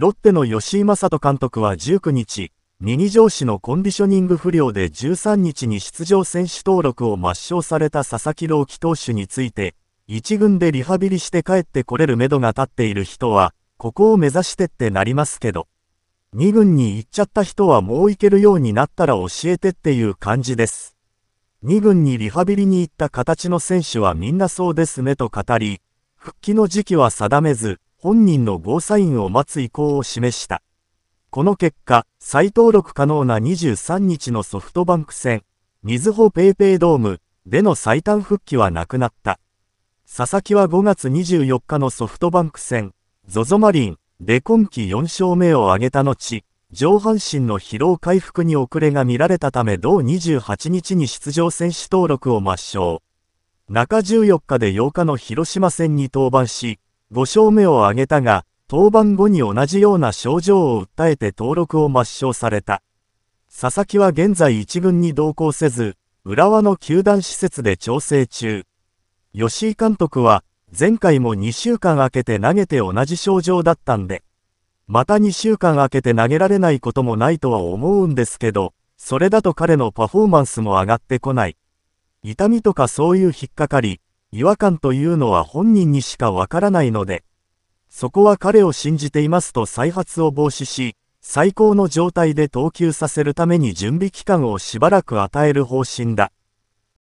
ロッテの吉井正人監督は19日、右上司のコンディショニング不良で13日に出場選手登録を抹消された佐々木朗希投手について、一軍でリハビリして帰ってこれるめどが立っている人は、ここを目指してってなりますけど、二軍に行っちゃった人はもう行けるようになったら教えてっていう感じです。二軍にリハビリに行った形の選手はみんなそうですねと語り、復帰の時期は定めず、本人のゴーサインを待つ意向を示した。この結果、再登録可能な23日のソフトバンク戦、みずほペイペイドームでの最短復帰はなくなった。佐々木は5月24日のソフトバンク戦、ZOZO マリンで今季4勝目を挙げた後、上半身の疲労回復に遅れが見られたため同28日に出場選手登録を抹消。中14日で8日の広島戦に登板し、5勝目を挙げたが、登板後に同じような症状を訴えて登録を抹消された。佐々木は現在一軍に同行せず、浦和の球団施設で調整中。吉井監督は、前回も2週間空けて投げて同じ症状だったんで、また2週間空けて投げられないこともないとは思うんですけど、それだと彼のパフォーマンスも上がってこない。痛みとかそういう引っかかり、違和感というのは本人にしかわからないので、そこは彼を信じていますと再発を防止し、最高の状態で投球させるために準備期間をしばらく与える方針だ。